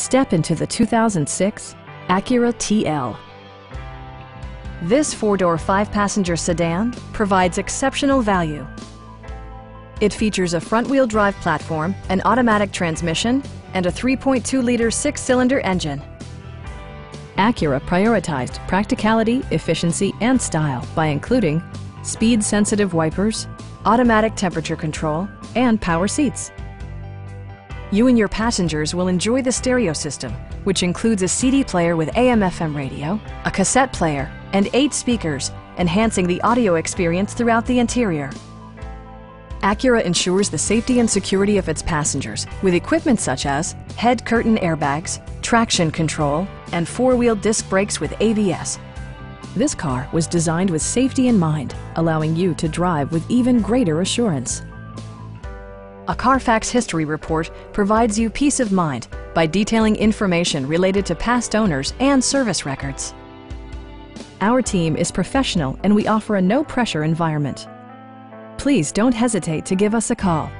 Step into the 2006 Acura TL. This four-door, five-passenger sedan provides exceptional value. It features a front-wheel drive platform, an automatic transmission, and a 3.2-liter six-cylinder engine. Acura prioritized practicality, efficiency, and style by including speed-sensitive wipers, automatic temperature control, and power seats. You and your passengers will enjoy the stereo system, which includes a CD player with AM-FM radio, a cassette player, and eight speakers, enhancing the audio experience throughout the interior. Acura ensures the safety and security of its passengers with equipment such as head curtain airbags, traction control, and four-wheel disc brakes with ABS. This car was designed with safety in mind, allowing you to drive with even greater assurance. A Carfax history report provides you peace of mind by detailing information related to past owners and service records. Our team is professional and we offer a no-pressure environment. Please don't hesitate to give us a call